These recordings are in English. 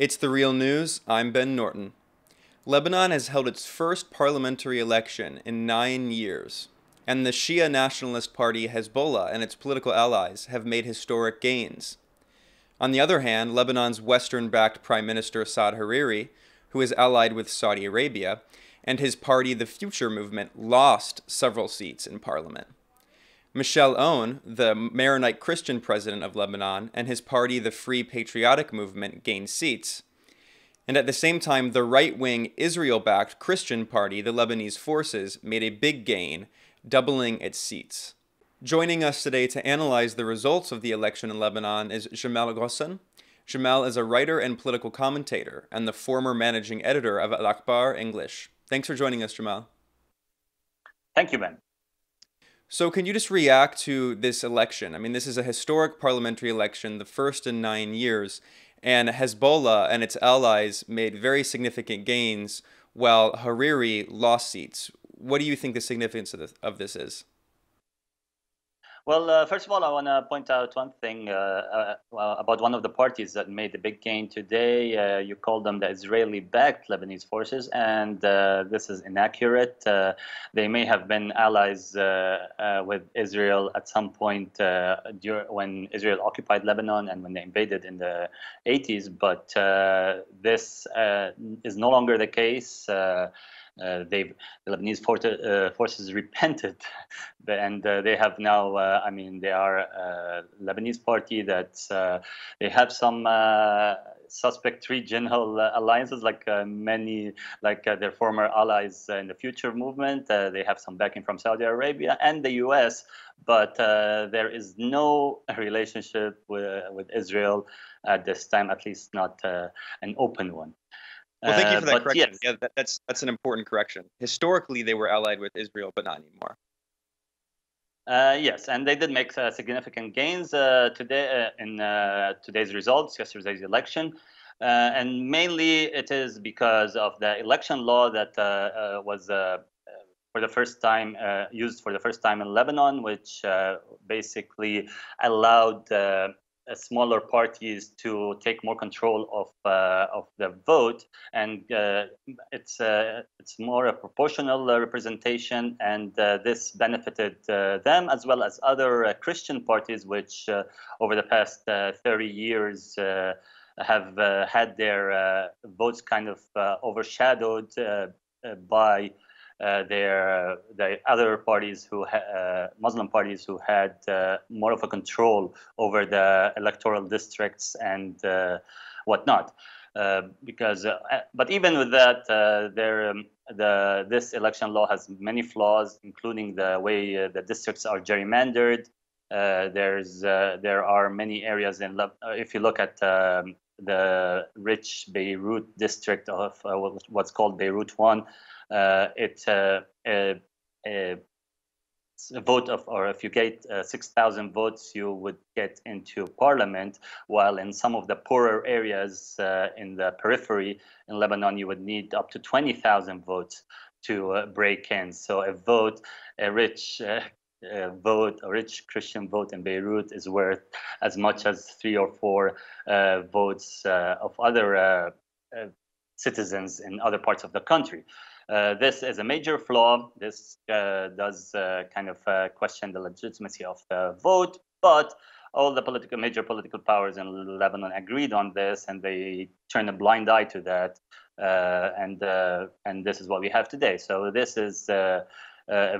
It's the real news. I'm Ben Norton. Lebanon has held its first parliamentary election in nine years, and the Shia nationalist party Hezbollah and its political allies have made historic gains. On the other hand, Lebanon's Western backed Prime Minister Saad Hariri, who is allied with Saudi Arabia, and his party, the Future Movement, lost several seats in parliament. Michel Aoun, the Maronite Christian president of Lebanon, and his party, the Free Patriotic Movement, gained seats. And at the same time, the right wing Israel backed Christian party, the Lebanese Forces, made a big gain, doubling its seats. Joining us today to analyze the results of the election in Lebanon is Jamal Ghosn. Jamal is a writer and political commentator and the former managing editor of Al Akhbar English. Thanks for joining us, Jamal. Thank you, Ben. So, can you just react to this election? I mean, this is a historic parliamentary election, the first in nine years, and Hezbollah and its allies made very significant gains while Hariri lost seats. What do you think the significance of this, of this is? Well, uh, first of all, I want to point out one thing uh, uh, about one of the parties that made the big gain today. Uh, you called them the Israeli-backed Lebanese forces, and uh, this is inaccurate. Uh, they may have been allies with Israel at some point during, when Israel occupied Lebanon and when they invaded in the 80s, but this is no longer the case. Uh, they the Lebanese for, uh, forces repented, and uh, they have now. Uh, I mean, they are a Lebanese party that uh, they have some uh, suspect regional alliances, like many, like their former allies in the Future Movement. they have some backing from Saudi Arabia and the U.S., but there is no relationship with, with Israel at this time, at least not an open one. Well, thank you for that uh, correction. Yes. Yeah, that, that's that's an important correction. Historically, they were allied with Israel, but not anymore. Uh, yes, and they did make uh, significant gains uh, today uh, in uh, today's results, yesterday's election, and mainly it is because of the election law that was for the first time used for the first time in Lebanon, which basically allowed smaller parties to take more control of uh, of the vote, and uh, it's uh, it's more a proportional uh, representation, and uh, this benefited uh, them as well as other Christian parties, which over the past 30 years have had their votes kind of overshadowed by uh, there, uh, are other parties who ha- uh, Muslim parties who had more of a control over the electoral districts and whatnot. because, but even with that, there um, the this election law has many flaws, including the way the districts are gerrymandered. there's there are many areas in if you look at um, the rich Beirut district of uh, what's called Beirut 1 it's a, a, a, vote of, or if you get uh, 6,000 votes, you would get into parliament, while in some of the poorer areas uh, in the periphery in Lebanon, you would need up to 20,000 votes to uh, break in. So a vote, a rich uh, uh, vote, a rich Christian vote in Beirut is worth as much as three or four uh, votes uh, of other citizens in other parts of the country. Uh, this is a major flaw. This uh, does uh, kind of uh, question the legitimacy of the vote, but all the political major political powers in Lebanon agreed on this, and they turned a blind eye to that, uh, and and this is what we have today. So this is a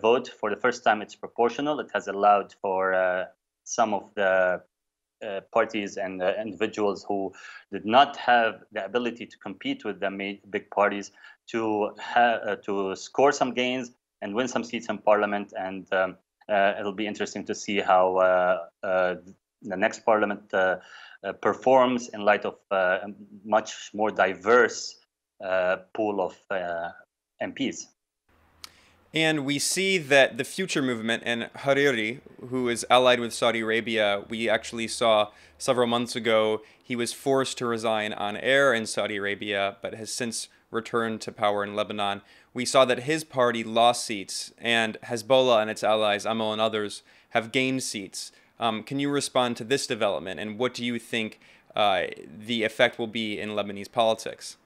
vote for the first time. It's proportional. It has allowed for some of the uh, parties and uh, individuals who did not have the ability to compete with the big parties to uh, to score some gains and win some seats in parliament. And um, uh, it'll be interesting to see how uh, the next parliament performs in light of a much more diverse pool of MPs. And we see that the future movement and Hariri, who is allied with Saudi Arabia, we actually saw several months ago he was forced to resign on air in Saudi Arabia, but has since returned to power in Lebanon. We saw that his party lost seats, and Hezbollah and its allies, Amal and others, have gained seats. Um, can you respond to this development, and what do you think uh, the effect will be in Lebanese politics?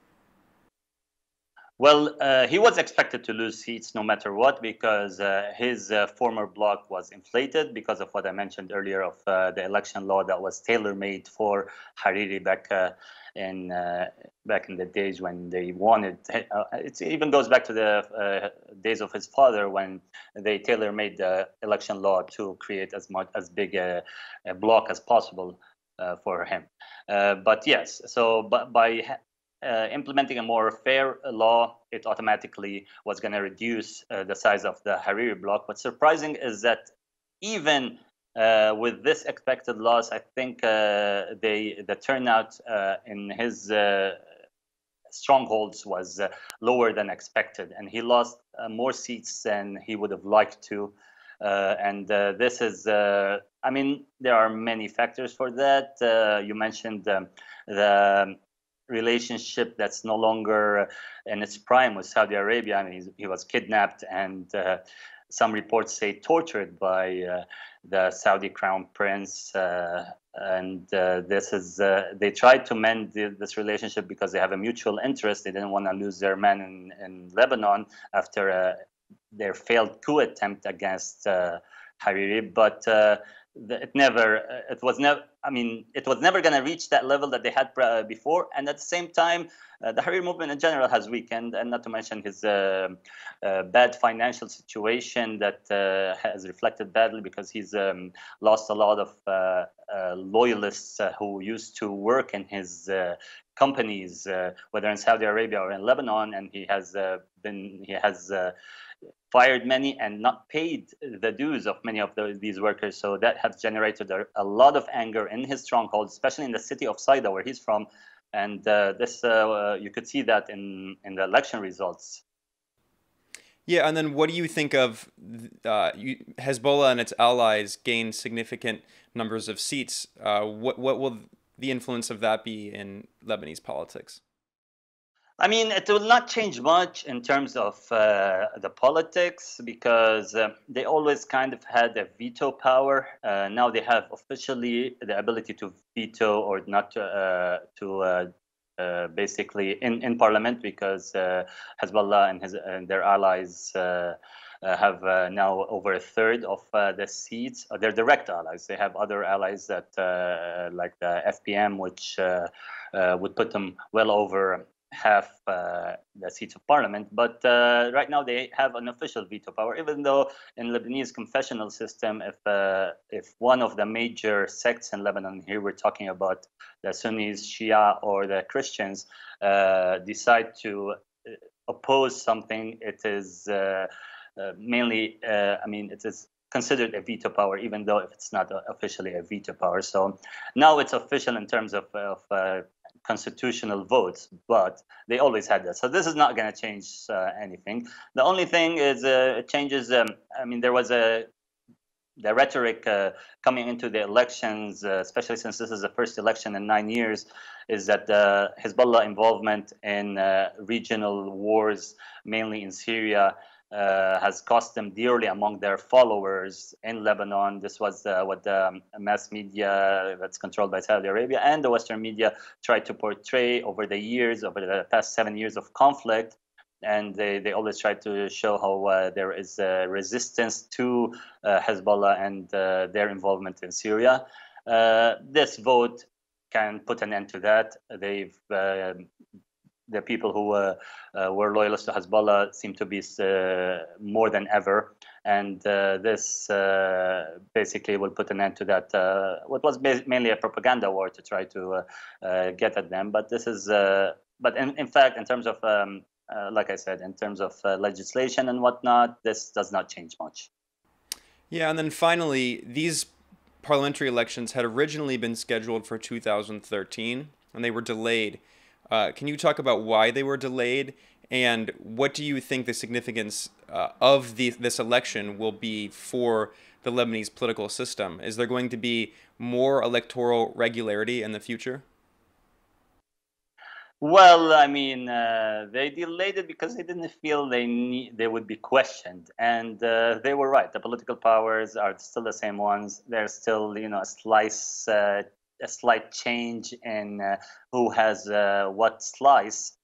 Well, uh, he was expected to lose seats no matter what because uh, his uh, former bloc was inflated because of what I mentioned earlier of uh, the election law that was tailor-made for Hariri back uh, in uh, back in the days when they wanted. it even goes back to the days of his father when they tailor-made the election law to create as much as big a, a bloc as possible. for him, but yes. So, but by uh, implementing a more fair law, it automatically was going to reduce uh, the size of the Hariri bloc. What's surprising is that even uh, with this expected loss, I think uh, they, the turnout uh, in his uh, strongholds was lower than expected, and he lost more seats than he would have liked to. and this is, I mean, there are many factors for that. you mentioned um, the relationship that's no longer in its prime with Saudi Arabia. I mean, he was kidnapped and uh, some reports say tortured by uh, the Saudi crown prince. Uh, and uh, this is uh, they tried to mend the, this relationship because they have a mutual interest. They didn't want to lose their men in, in Lebanon after uh, their failed coup attempt against Hariri. But it never it was never i mean it was never going to reach that level that they had uh, before. And at the same time uh, the hariri movement in general has weakened and not to mention his uh, uh bad financial situation that uh, has reflected badly because he's um, lost a lot of uh, loyalists who used to work in his companies whether in saudi arabia or in lebanon. And he has been he has fired many and not paid the dues of many of the, these workers. So that has generated a, a, lot of anger in his stronghold, especially in the city of Saida, where he's from. And uh, this, uh, you could see that in, in the election results. Yeah, and then what do you think of uh, Hezbollah and its allies gain significant numbers of seats? Uh, what what will the influence of that be in Lebanese politics? I mean, it will not change much in terms of uh, the politics because uh, they always kind of had a veto power. Uh, now they have officially the ability to veto or not to, uh, uh, uh, basically in, in parliament because Hezbollah and, his, and their allies have now over a third of the seats. they're direct allies. They have other allies that, like the FPM, which would put them well over have uh, the seats of parliament, but uh, right now they have an official veto power. Even though in Lebanese confessional system, if uh, if one of the major sects in Lebanon, here we're talking about the Sunnis, Shia, or the Christians, uh, decide to uh, oppose something, it is uh, mainly, I mean, it is considered a veto power, even though if it's not officially a veto power. So now it's official in terms of, of constitutional votes, but they always had that. So this is not going to change uh, anything. The only thing is uh, it changes. Um, I mean, there was a the rhetoric uh, coming into the elections, uh, especially since this is the first election in nine years, is that Hezbollah involvement in uh, regional wars, mainly in Syria, uh, has cost them dearly among their followers in Lebanon. This was uh, what the mass media that's controlled by Saudi Arabia and the Western media tried to portray over the years, over the past seven years of conflict. And they, they always try to show how uh, there is resistance to uh, Hezbollah and uh, their involvement in Syria. Uh, this vote can put an end to that. They've the people who uh, uh, were loyalists to Hezbollah seem to be uh, more than ever. And this basically will put an end to that, what was mainly a propaganda war to try to get at them. But this is, but in, in fact, in terms of um, uh, like I said, in terms of uh, legislation and whatnot, this does not change much. Yeah, and then finally, these parliamentary elections had originally been scheduled for 2013, and they were delayed. Uh, can you talk about why they were delayed and what do you think the significance uh, of the, this election will be for the Lebanese political system? Is there going to be more electoral regularity in the future? Well, I mean, uh, they delayed it because they didn't feel they need, they would be questioned, and uh, they were right. The political powers are still the same ones. They're still, you know, a slice uh, a slight change in uh, who has uh, what slice,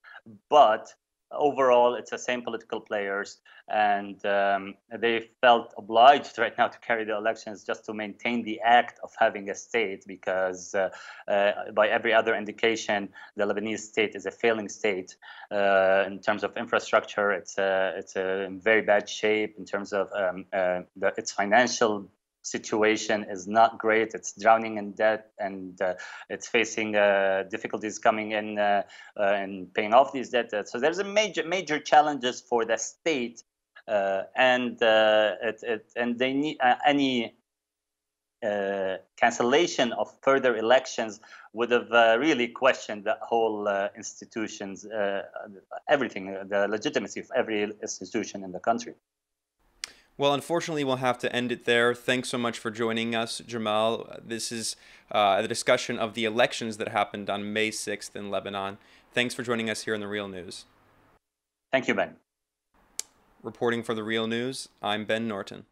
but overall it's the same political players and um, they felt obliged right now to carry the elections just to maintain the act of having a state because uh, uh, by every other indication the lebanese state is a failing state uh, in terms of infrastructure. It's a, it's in very bad shape in terms of um, uh, the, its financial situation is not great. It's drowning in debt and uh, it's facing uh, difficulties coming in uh, and uh, paying off these debts. So there's a major major challenges for the state, uh, and uh, it, it, and they need any. cancellation of further elections would have really questioned the whole institutions, everything, the legitimacy of every institution in the country. Well, unfortunately, we'll have to end it there. Thanks so much for joining us, Jamal. This is uh, a discussion of the elections that happened on May 6th in Lebanon. Thanks for joining us here in The Real News. Thank you, Ben. Reporting for The Real News, I'm Ben Norton.